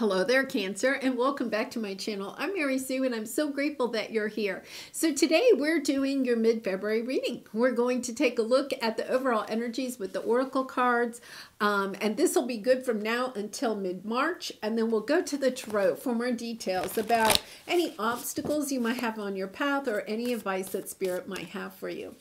Hello there, Cancer, and welcome back to my channel. I'm Mary Sue, and I'm so grateful that you're here. So today we're doing your mid-February reading. We're going to take a look at the overall energies with the Oracle cards, um, and this will be good from now until mid-March, and then we'll go to the Tarot for more details about any obstacles you might have on your path or any advice that Spirit might have for you.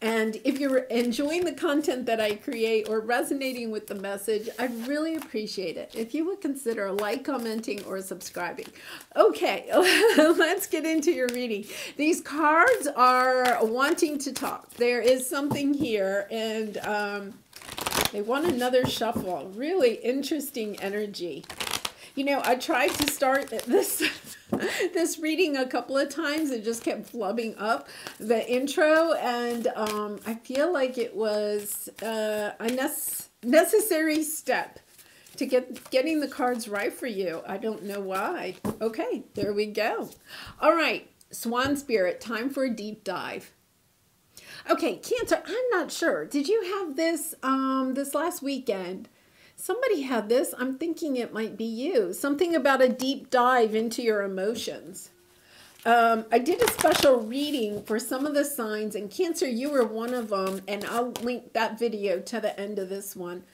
And if you're enjoying the content that I create or resonating with the message, I really appreciate it. If you would consider like, commenting, or subscribing. Okay, let's get into your reading. These cards are wanting to talk. There is something here, and um, they want another shuffle. Really interesting energy. You know, I tried to start this this reading a couple of times and just kept flubbing up the intro, and um, I feel like it was uh, a necessary step to get getting the cards right for you. I don't know why. Okay, there we go. All right, Swan Spirit, time for a deep dive. Okay, Cancer, I'm not sure. Did you have this um this last weekend? Somebody had this. I'm thinking it might be you. Something about a deep dive into your emotions. Um, I did a special reading for some of the signs, and Cancer, you were one of them, and I'll link that video to the end of this one.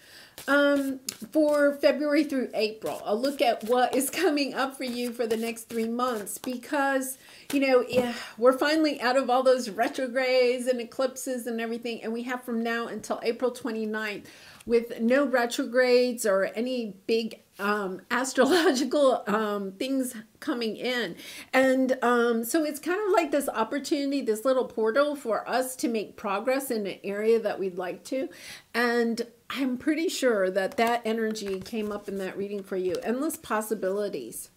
Um, for February through April, a look at what is coming up for you for the next three months because, you know, yeah, we're finally out of all those retrogrades and eclipses and everything, and we have from now until April 29th with no retrogrades or any big um, astrological um, things coming in. And um, so it's kind of like this opportunity, this little portal for us to make progress in an area that we'd like to. And I'm pretty sure that that energy came up in that reading for you. Endless possibilities.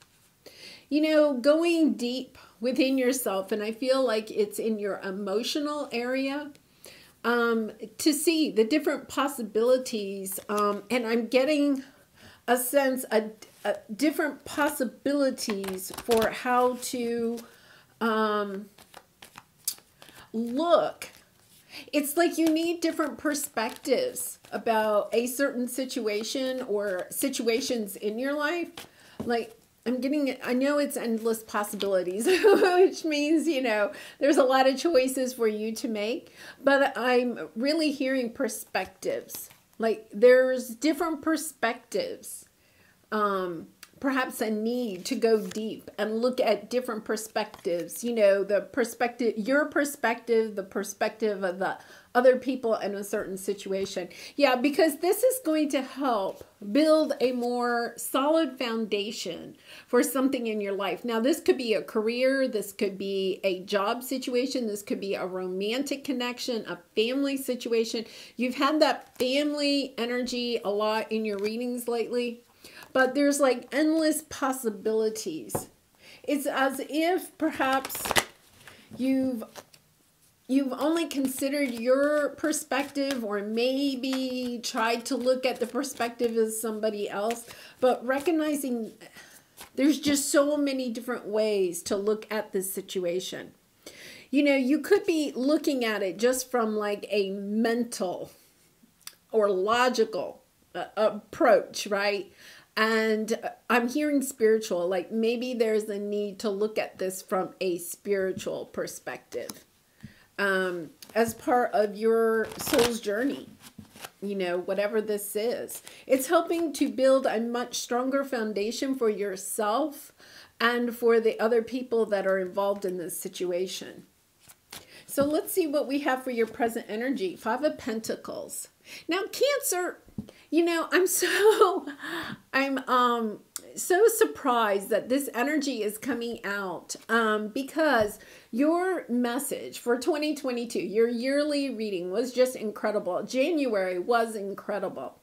You know, going deep within yourself, and I feel like it's in your emotional area um, to see the different possibilities. Um, and I'm getting a sense, a, different possibilities for how to um, look. It's like you need different perspectives about a certain situation or situations in your life. Like I'm getting, I know it's endless possibilities, which means, you know, there's a lot of choices for you to make, but I'm really hearing perspectives. Like there's different perspectives. Um, perhaps a need to go deep and look at different perspectives. You know, the perspective, your perspective, the perspective of the other people in a certain situation. Yeah, because this is going to help build a more solid foundation for something in your life. Now, this could be a career, this could be a job situation, this could be a romantic connection, a family situation. You've had that family energy a lot in your readings lately, but there's like endless possibilities. It's as if perhaps you've you've only considered your perspective or maybe tried to look at the perspective of somebody else, but recognizing there's just so many different ways to look at this situation. You know, you could be looking at it just from like a mental or logical uh, approach, right? And I'm hearing spiritual, like maybe there's a need to look at this from a spiritual perspective um, as part of your soul's journey you know, whatever this is. It's helping to build a much stronger foundation for yourself and for the other people that are involved in this situation. So let's see what we have for your present energy. Five of Pentacles. Now, Cancer, you know, I'm so, I'm, um, so surprised that this energy is coming out um, because your message for 2022, your yearly reading was just incredible. January was incredible.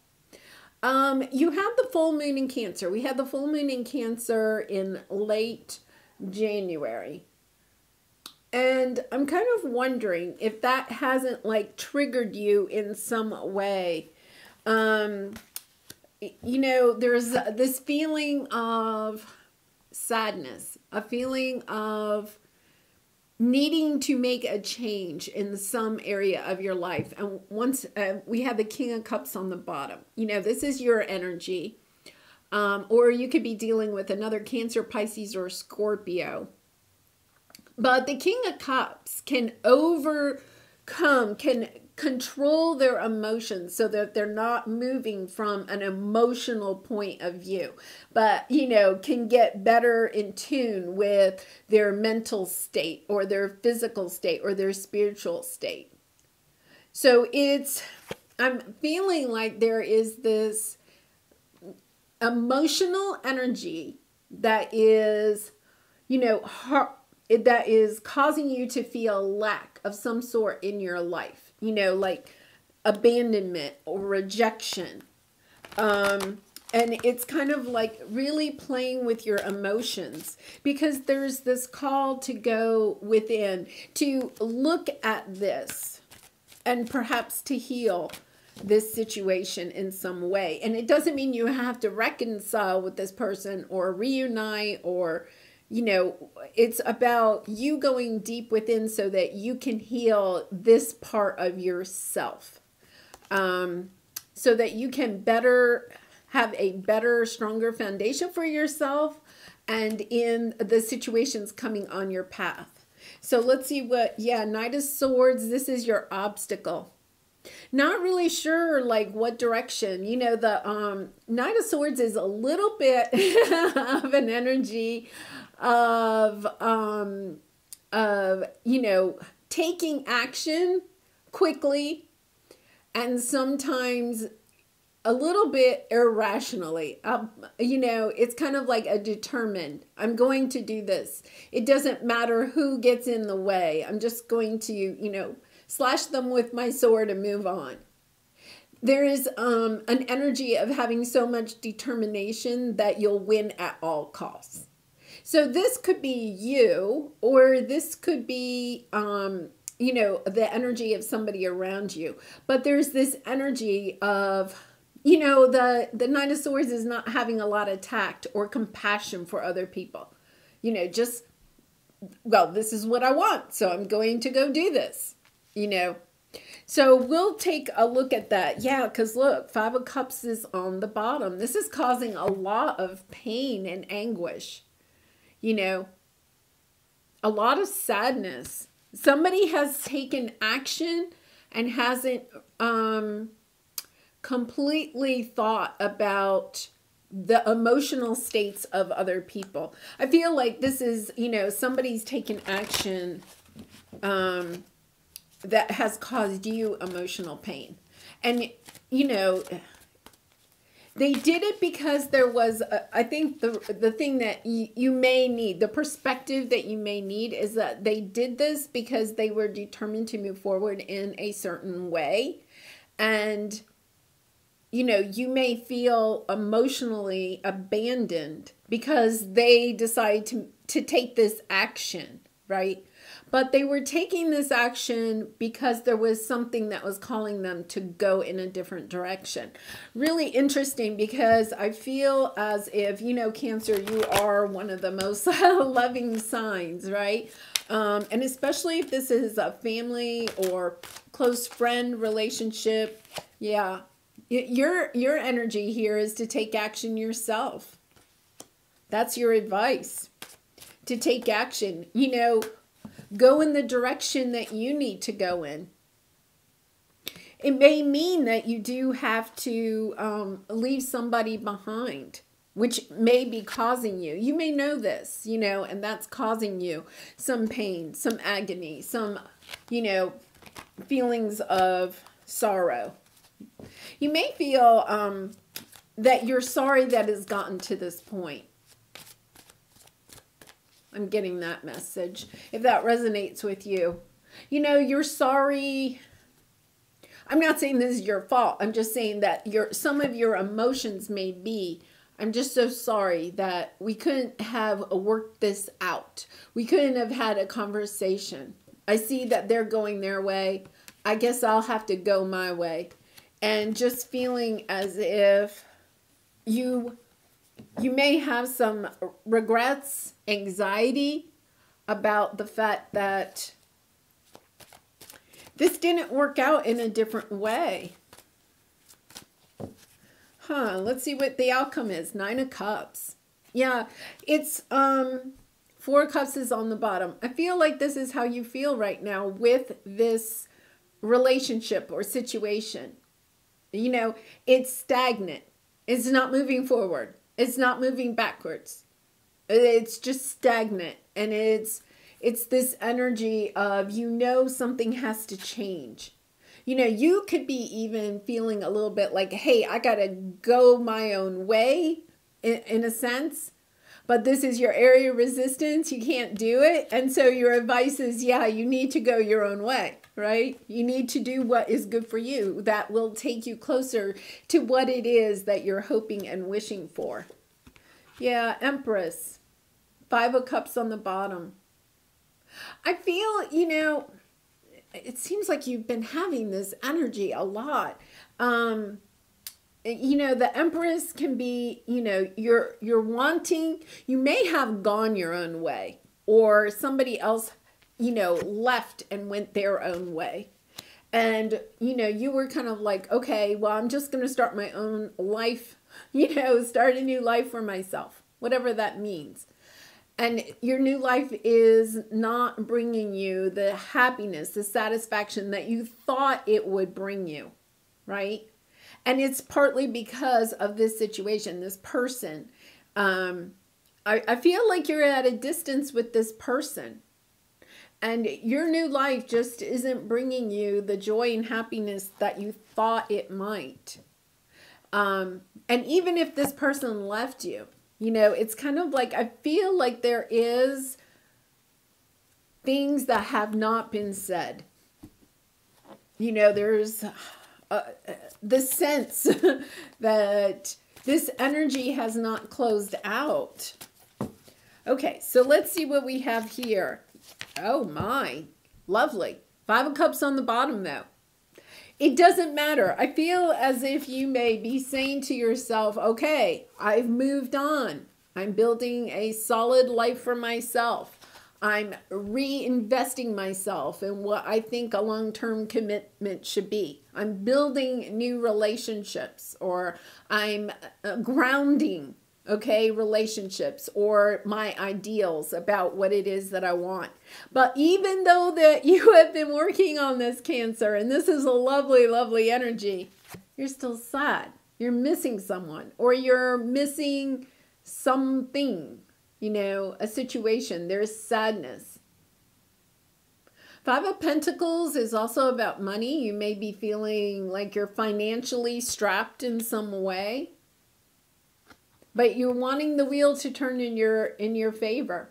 Um, you had the full moon in Cancer. We had the full moon in Cancer in late January. And I'm kind of wondering if that hasn't like triggered you in some way. Um, you know, there's this feeling of sadness, a feeling of needing to make a change in some area of your life. And once uh, we have the King of Cups on the bottom, you know, this is your energy. Um, or you could be dealing with another Cancer, Pisces, or Scorpio. But the King of Cups can overcome, can control their emotions so that they're not moving from an emotional point of view, but, you know, can get better in tune with their mental state or their physical state or their spiritual state. So it's, I'm feeling like there is this emotional energy that is, you know, that is causing you to feel lack of some sort in your life you know, like abandonment or rejection. Um, and it's kind of like really playing with your emotions because there's this call to go within, to look at this and perhaps to heal this situation in some way. And it doesn't mean you have to reconcile with this person or reunite or you know, it's about you going deep within so that you can heal this part of yourself. Um, so that you can better have a better, stronger foundation for yourself and in the situations coming on your path. So let's see what, yeah, Knight of Swords, this is your obstacle. Not really sure like what direction. You know, the um Knight of Swords is a little bit of an energy of um of you know taking action quickly and sometimes a little bit irrationally. Um, you know, it's kind of like a determined, I'm going to do this. It doesn't matter who gets in the way. I'm just going to, you know, slash them with my sword and move on. There is um, an energy of having so much determination that you'll win at all costs. So this could be you, or this could be, um, you know, the energy of somebody around you. But there's this energy of, you know, the the Nine of Swords is not having a lot of tact or compassion for other people. You know, just well, this is what I want, so I'm going to go do this. You know, so we'll take a look at that. Yeah, because look, Five of Cups is on the bottom. This is causing a lot of pain and anguish you know, a lot of sadness. Somebody has taken action and hasn't um, completely thought about the emotional states of other people. I feel like this is, you know, somebody's taken action um, that has caused you emotional pain. And, you know, they did it because there was, a, I think the the thing that you, you may need, the perspective that you may need is that they did this because they were determined to move forward in a certain way. And, you know, you may feel emotionally abandoned because they decide to, to take this action, right? But they were taking this action because there was something that was calling them to go in a different direction. Really interesting because I feel as if, you know, Cancer, you are one of the most loving signs, right? Um, and especially if this is a family or close friend relationship. Yeah. Your, your energy here is to take action yourself. That's your advice to take action. You know, Go in the direction that you need to go in. It may mean that you do have to um, leave somebody behind, which may be causing you. You may know this, you know, and that's causing you some pain, some agony, some, you know, feelings of sorrow. You may feel um, that you're sorry that it's gotten to this point. I'm getting that message. If that resonates with you, you know, you're sorry. I'm not saying this is your fault. I'm just saying that your some of your emotions may be I'm just so sorry that we couldn't have worked this out. We couldn't have had a conversation. I see that they're going their way. I guess I'll have to go my way. And just feeling as if you you may have some regrets, anxiety about the fact that this didn't work out in a different way. Huh, let's see what the outcome is. Nine of Cups. Yeah, it's um Four Cups is on the bottom. I feel like this is how you feel right now with this relationship or situation. You know, it's stagnant. It's not moving forward. It's not moving backwards. It's just stagnant and it's it's this energy of you know something has to change. You know, you could be even feeling a little bit like, hey, I got to go my own way in, in a sense but this is your area of resistance. You can't do it. And so your advice is, yeah, you need to go your own way, right? You need to do what is good for you. That will take you closer to what it is that you're hoping and wishing for. Yeah, Empress. Five of Cups on the bottom. I feel, you know, it seems like you've been having this energy a lot. Um, you know the empress can be you know you're you're wanting you may have gone your own way or somebody else you know left and went their own way and you know you were kind of like okay well i'm just going to start my own life you know start a new life for myself whatever that means and your new life is not bringing you the happiness the satisfaction that you thought it would bring you right and it's partly because of this situation, this person. Um, I, I feel like you're at a distance with this person. And your new life just isn't bringing you the joy and happiness that you thought it might. Um, and even if this person left you, you know, it's kind of like I feel like there is things that have not been said. You know, there's uh, the sense that this energy has not closed out. Okay, so let's see what we have here. Oh my, lovely. Five of Cups on the bottom though. It doesn't matter. I feel as if you may be saying to yourself, okay, I've moved on. I'm building a solid life for myself. I'm reinvesting myself in what I think a long term commitment should be. I'm building new relationships or I'm uh, grounding, okay, relationships or my ideals about what it is that I want. But even though that you have been working on this cancer and this is a lovely, lovely energy, you're still sad. You're missing someone or you're missing something you know, a situation, there's sadness. Five of Pentacles is also about money. You may be feeling like you're financially strapped in some way. But you're wanting the wheel to turn in your in your favor.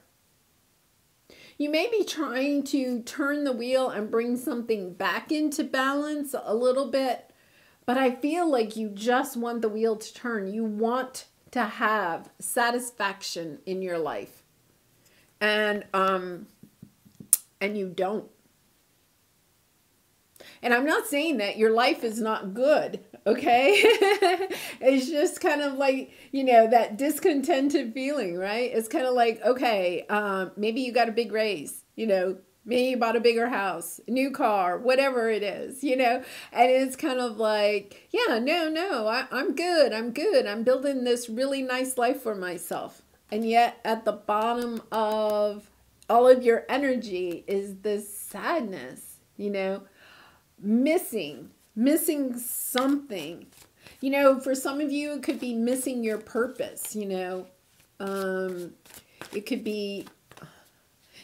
You may be trying to turn the wheel and bring something back into balance a little bit, but I feel like you just want the wheel to turn. You want to have satisfaction in your life. And um and you don't. And I'm not saying that your life is not good, okay? it's just kind of like, you know, that discontented feeling, right? It's kind of like, okay, um, maybe you got a big raise, you know, Maybe you bought a bigger house, new car, whatever it is, you know? And it's kind of like, yeah, no, no, I, I'm good. I'm good. I'm building this really nice life for myself. And yet, at the bottom of all of your energy is this sadness, you know, missing, missing something. You know, for some of you, it could be missing your purpose, you know. Um, it could be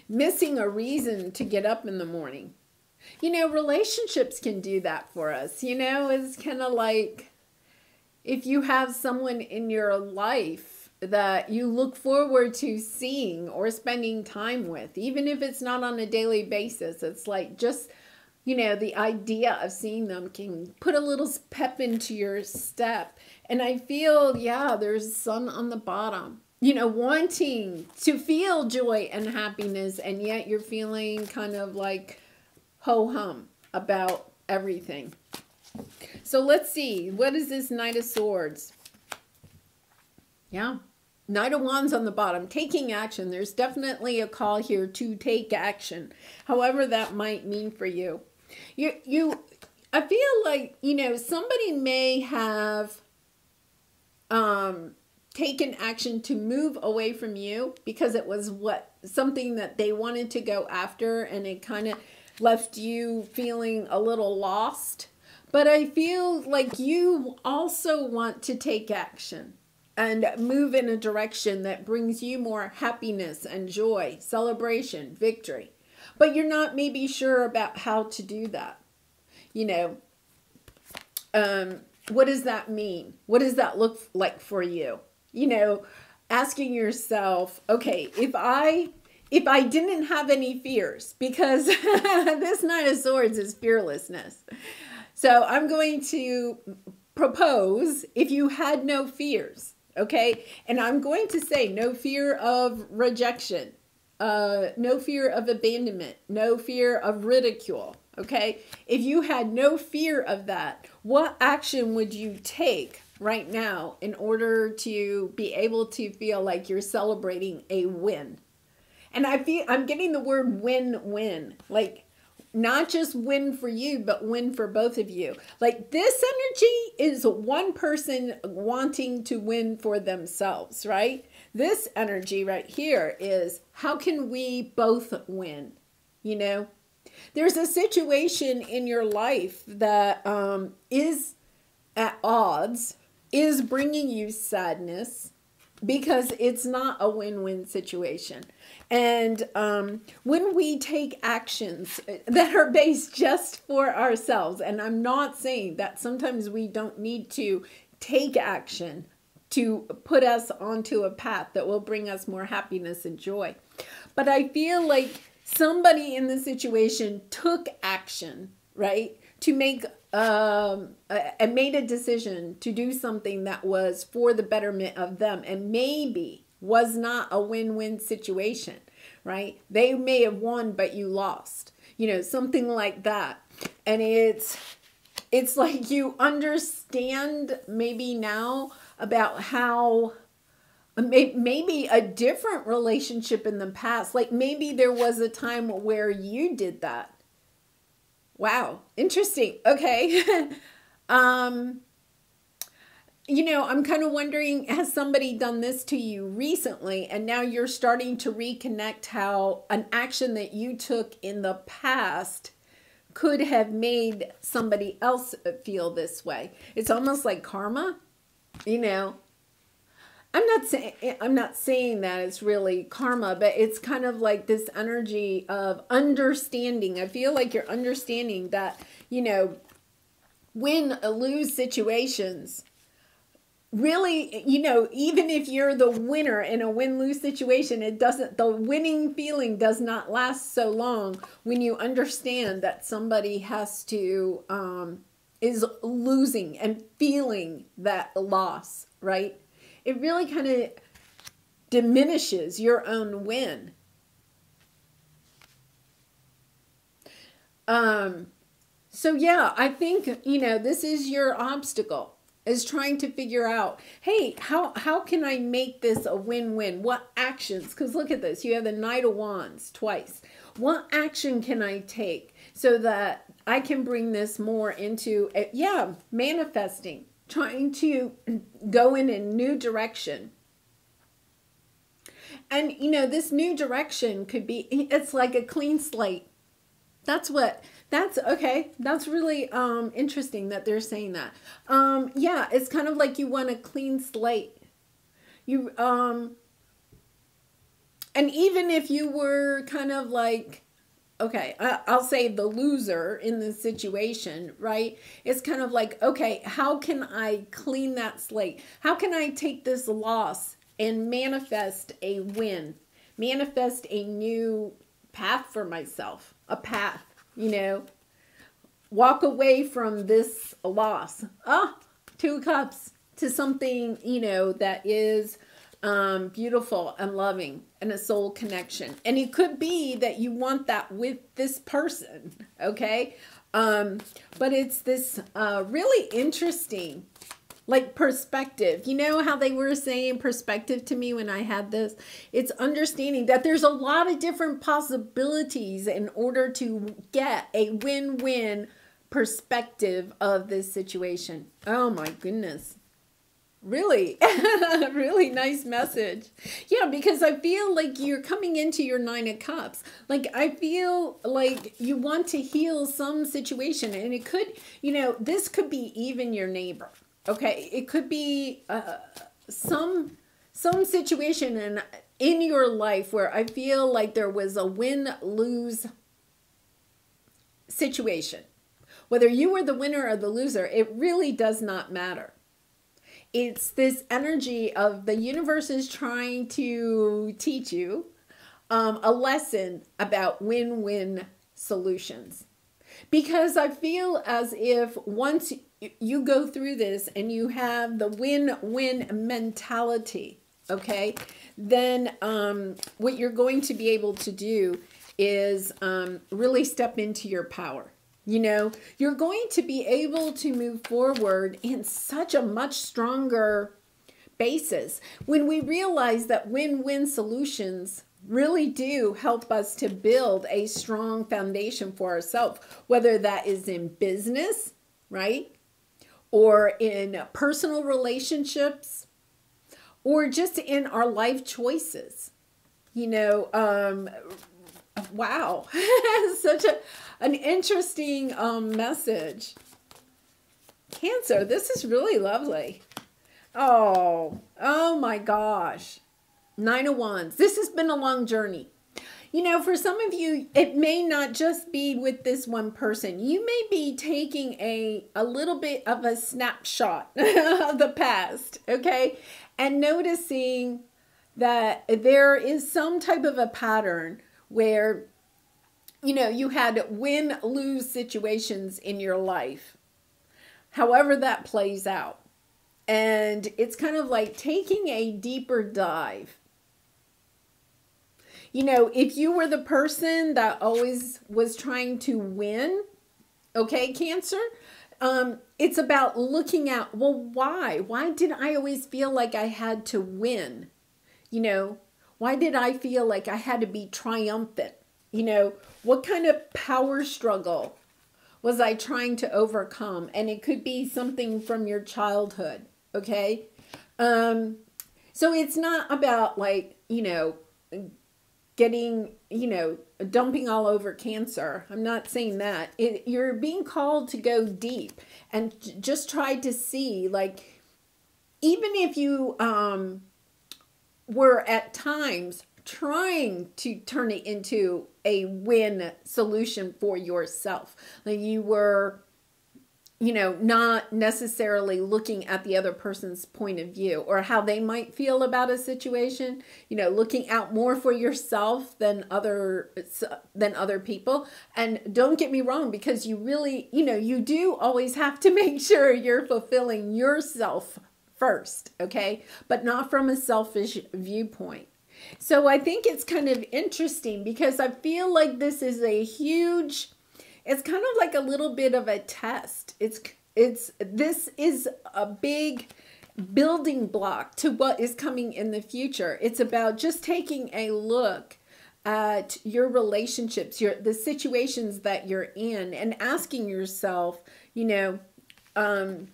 missing a reason to get up in the morning. You know, relationships can do that for us. You know, it's kind of like if you have someone in your life that you look forward to seeing or spending time with, even if it's not on a daily basis, it's like just, you know, the idea of seeing them can put a little pep into your step. And I feel, yeah, there's sun on the bottom you know, wanting to feel joy and happiness, and yet you're feeling kind of like ho hum about everything. So let's see. What is this Knight of Swords? Yeah. Knight of Wands on the bottom, taking action. There's definitely a call here to take action, however that might mean for you. You, you, I feel like, you know, somebody may have um, taken action to move away from you because it was what something that they wanted to go after and it kind of left you feeling a little lost. But I feel like you also want to take action and move in a direction that brings you more happiness and joy, celebration, victory. But you're not maybe sure about how to do that. You know, um, what does that mean? What does that look like for you? You know, asking yourself, okay, if I if I didn't have any fears, because this Nine of Swords is fearlessness. So I'm going to propose if you had no fears, okay? And I'm going to say no fear of rejection, uh, no fear of abandonment, no fear of ridicule, okay? If you had no fear of that, what action would you take right now in order to be able to feel like you're celebrating a win? And I feel I'm getting the word win-win. Like not just win for you, but win for both of you. Like this energy is one person wanting to win for themselves, right? This energy right here is how can we both win? You know, there's a situation in your life that um, is at odds, is bringing you sadness because it's not a win win situation. And um, when we take actions that are based just for ourselves, and I'm not saying that sometimes we don't need to take action to put us onto a path that will bring us more happiness and joy. But I feel like somebody in the situation took action, right? To make um and made a decision to do something that was for the betterment of them and maybe was not a win-win situation, right? They may have won but you lost. You know, something like that. And it's it's like you understand maybe now about how maybe a different relationship in the past like maybe there was a time where you did that. Wow interesting okay. Um you know i'm kind of wondering has somebody done this to you recently and now you're starting to reconnect how an action that you took in the past could have made somebody else feel this way? It's almost like karma you know I'm not saying I'm not saying that it's really karma, but it's kind of like this energy of understanding. I feel like you're understanding that, you know, win or lose situations really you know even if you're the winner in a win-lose situation it doesn't the winning feeling does not last so long when you understand that somebody has to um is losing and feeling that loss right it really kind of diminishes your own win. Um, so yeah, I think, you know, this is your obstacle is trying to figure out, hey, how how can I make this a win-win? What actions? Because look at this, you have the Knight of Wands twice. What action can I take so that I can bring this more into, a, yeah, manifesting trying to go in a new direction. And you know, this new direction could be it's like a clean slate. That's what that's okay. That's really um interesting that they're saying that. Um yeah, it's kind of like you want a clean slate. You um and even if you were kind of like okay, I'll say the loser in this situation, right? It's kind of like, okay, how can I clean that slate? How can I take this loss and manifest a win? Manifest a new path for myself, a path, you know? Walk away from this loss. Ah, two cups to something, you know, that is um, beautiful and loving and a soul connection. And it could be that you want that with this person, okay? Um, but it's this uh, really interesting, like perspective. You know how they were saying perspective to me when I had this? It's understanding that there's a lot of different possibilities in order to get a win win perspective of this situation. Oh my goodness. Really, really nice message. Yeah, because I feel like you're coming into your Nine of Cups. Like, I feel like you want to heal some situation, and it could, you know, this could be even your neighbor. Okay, it could be uh, some some situation in in your life where I feel like there was a win lose situation. Whether you were the winner or the loser, it really does not matter it's this energy of the universe is trying to teach you um, a lesson about win win solutions. Because I feel as if once you go through this and you have the win win mentality, okay, then um, what you're going to be able to do is um, really step into your power. You know, you're going to be able to move forward in such a much stronger basis when we realize that win win solutions really do help us to build a strong foundation for ourselves, whether that is in business, right? Or in personal relationships, or just in our life choices. You know, um, wow, such a an interesting um, message. Cancer, this is really lovely. Oh, oh my gosh. Nine of Wands. This has been a long journey. You know, for some of you, it may not just be with this one person. You may be taking a, a little bit of a snapshot of the past, okay? And noticing that there is some type of a pattern where you know, you had win lose situations in your life, however that plays out. And it's kind of like taking a deeper dive. You know, if you were the person that always was trying to win, okay, Cancer, um, it's about looking at, well, why? Why did I always feel like I had to win? You know, why did I feel like I had to be triumphant? You know, what kind of power struggle was I trying to overcome? And it could be something from your childhood, okay? Um, so it's not about like, you know, getting, you know, dumping all over cancer. I'm not saying that. It, you're being called to go deep and just try to see, like, even if you um, were at times trying to turn it into a win solution for yourself. Like you were, you know, not necessarily looking at the other person's point of view or how they might feel about a situation, you know, looking out more for yourself than other than other people. And don't get me wrong because you really, you know, you do always have to make sure you're fulfilling yourself first, okay? But not from a selfish viewpoint. So I think it's kind of interesting because I feel like this is a huge it's kind of like a little bit of a test. It's it's this is a big building block to what is coming in the future. It's about just taking a look at your relationships, your the situations that you're in and asking yourself, you know, um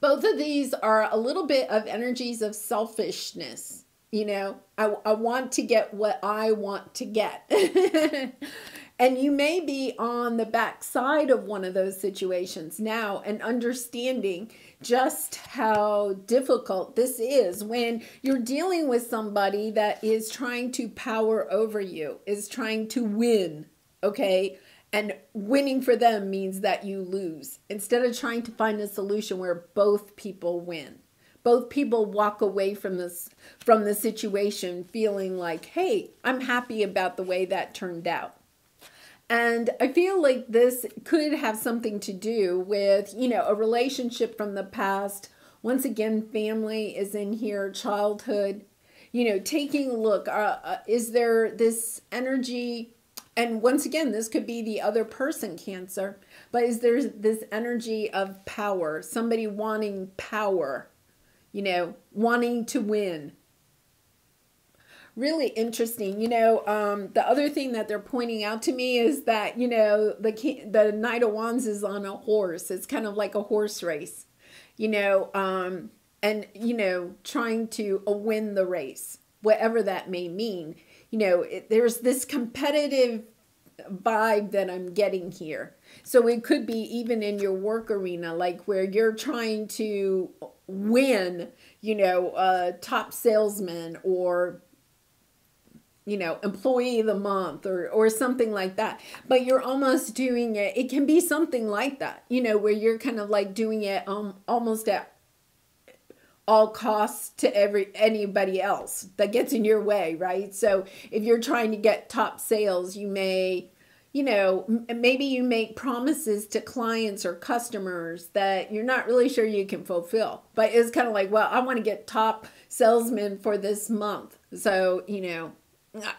both of these are a little bit of energies of selfishness you know, I, I want to get what I want to get. and you may be on the back side of one of those situations now and understanding just how difficult this is when you're dealing with somebody that is trying to power over you, is trying to win, okay? And winning for them means that you lose. Instead of trying to find a solution where both people win both people walk away from this from the situation feeling like hey i'm happy about the way that turned out. And i feel like this could have something to do with you know a relationship from the past. Once again family is in here childhood you know taking a look uh, uh, is there this energy and once again this could be the other person cancer but is there this energy of power somebody wanting power you know, wanting to win. Really interesting. You know, um, the other thing that they're pointing out to me is that, you know, the, the Knight of Wands is on a horse. It's kind of like a horse race. You know, um, and you know trying to win the race whatever that may mean. You know it, there's this competitive vibe that i'm getting here. So it could be even in your work arena like where you're trying to win you know a top salesman or you know employee of the month or or something like that. But you're almost doing it it can be something like that you know where you're kind of like doing it um almost at all costs to every anybody else. That gets in your way right? So if you're trying to get top sales you may you know maybe you make promises to clients or customers that you're not really sure you can fulfill. But it's kind of like well i want to get top salesman for this month. So you know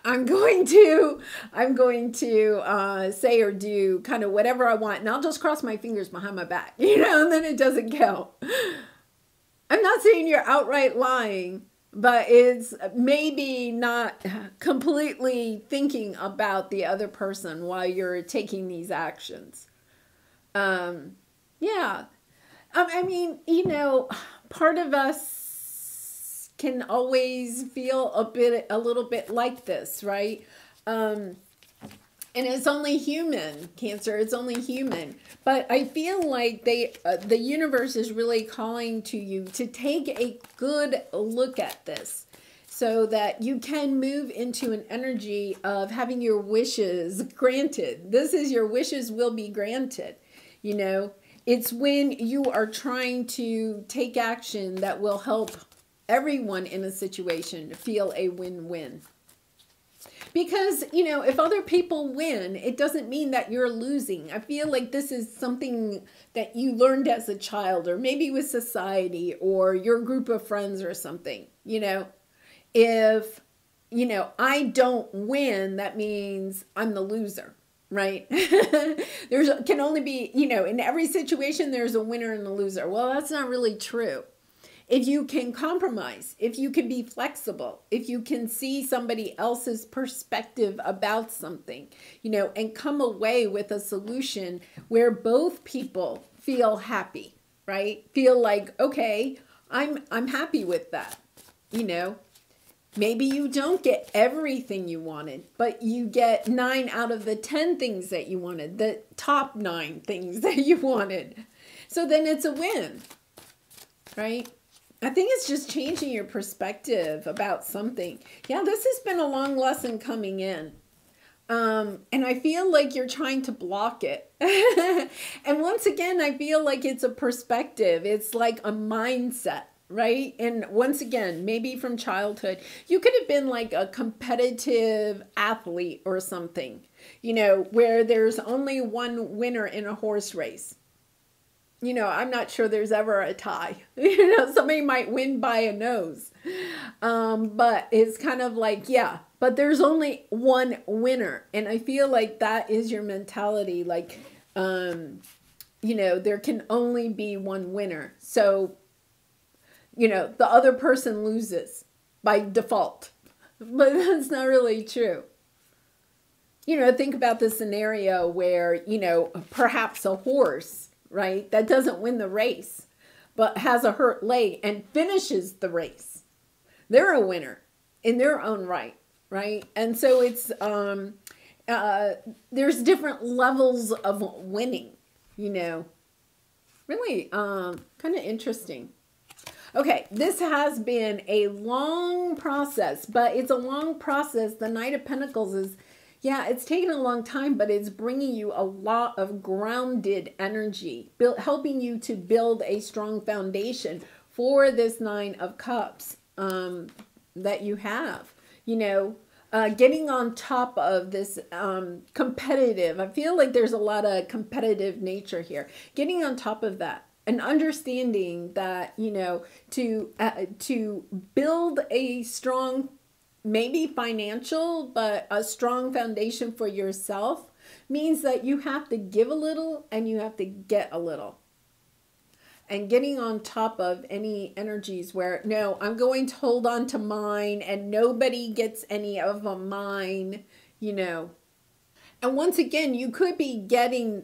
I'm going to I'm going to uh, say or do kind of whatever I want, and I'll just cross my fingers behind my back, you know, and then it doesn't count. I'm not saying you're outright lying, but it's maybe not completely thinking about the other person while you're taking these actions. Um, yeah, um, I mean, you know, part of us can always feel a bit, a little bit like this, right? Um, and it's only human cancer it's only human. But i feel like they uh, the universe is really calling to you to take a good look at this so that you can move into an energy of having your wishes granted. This is your wishes will be granted you know? It's when you are trying to take action that will help everyone in a situation feel a win-win because, you know, if other people win, it doesn't mean that you're losing. I feel like this is something that you learned as a child, or maybe with society or your group of friends or something. You know, if, you know, I don't win, that means I'm the loser right there's can only be you know in every situation there's a winner and a loser well that's not really true if you can compromise, if you can be flexible, if you can see somebody else's perspective about something, you know, and come away with a solution where both people feel happy, right? Feel like, okay, I'm I'm happy with that. You know, maybe you don't get everything you wanted, but you get 9 out of the 10 things that you wanted, the top 9 things that you wanted. So then it's a win. Right? I think it's just changing your perspective about something. Yeah, this has been a long lesson coming in. Um, and I feel like you're trying to block it. and once again, I feel like it's a perspective, it's like a mindset, right? And once again, maybe from childhood, you could have been like a competitive athlete or something, you know, where there's only one winner in a horse race you know, I'm not sure there's ever a tie. you know, somebody might win by a nose. Um, but it's kind of like, yeah, but there's only one winner. And I feel like that is your mentality. Like, um, you know, there can only be one winner. So, you know, the other person loses by default. But that's not really true. You know, think about the scenario where, you know, perhaps a horse right? That doesn't win the race, but has a hurt leg and finishes the race. They're a winner in their own right, right? And so it's um uh there's different levels of winning, you know. Really um kind of interesting. Okay, this has been a long process, but it's a long process. The Knight of Pentacles is yeah, it's taken a long time, but it's bringing you a lot of grounded energy, build, helping you to build a strong foundation for this Nine of Cups um, that you have. You know, uh, getting on top of this um, competitive, I feel like there's a lot of competitive nature here. Getting on top of that and understanding that you know to uh, to build a strong maybe financial, but a strong foundation for yourself means that you have to give a little and you have to get a little. And getting on top of any energies where, no, I'm going to hold on to mine and nobody gets any of mine, you know. And once again, you could be getting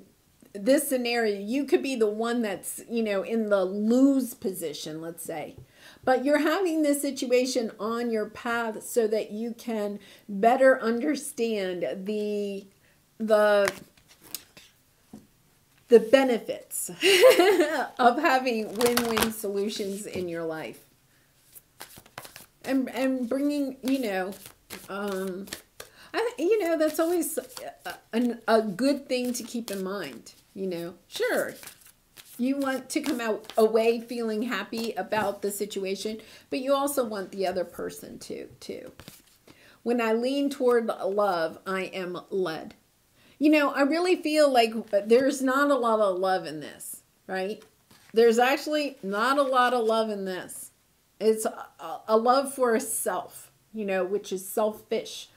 this scenario, you could be the one that's, you know, in the lose position, let's say But you're having this situation on your path so that you can better understand the the the benefits of having win-win solutions in your life. And and bringing you know um I, you know that's always a, a, a good thing to keep in mind you know. Sure you want to come out away feeling happy about the situation but you also want the other person to too when i lean toward love i am led you know, I really feel like there's not a lot of love in this, right? There's actually not a lot of love in this. It's a, a love for self, you know, which is selfish.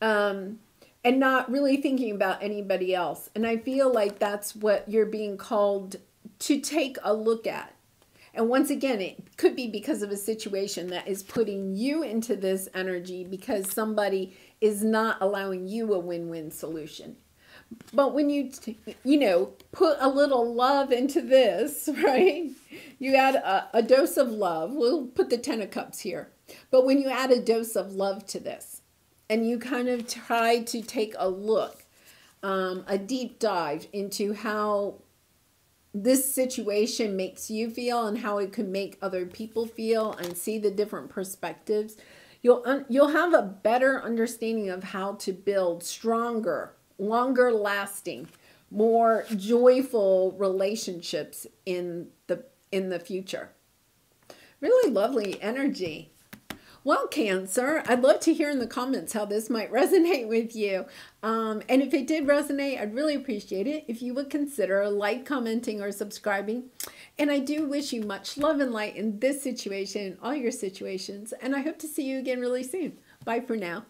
Um, and not really thinking about anybody else. And I feel like that's what you're being called to take a look at. And once again, it could be because of a situation that is putting you into this energy because somebody is not allowing you a win win solution. But when you, you know, put a little love into this, right? You add a, a dose of love. We'll put the Ten of Cups here. But when you add a dose of love to this, and you kind of try to take a look, um, a deep dive into how this situation makes you feel and how it could make other people feel and see the different perspectives, you'll, you'll have a better understanding of how to build stronger longer lasting, more joyful relationships in the in the future. Really lovely energy. Well, Cancer, I'd love to hear in the comments how this might resonate with you. Um, and if it did resonate, I'd really appreciate it if you would consider like, commenting, or subscribing. And I do wish you much love and light in this situation, all your situations. And I hope to see you again really soon. Bye for now.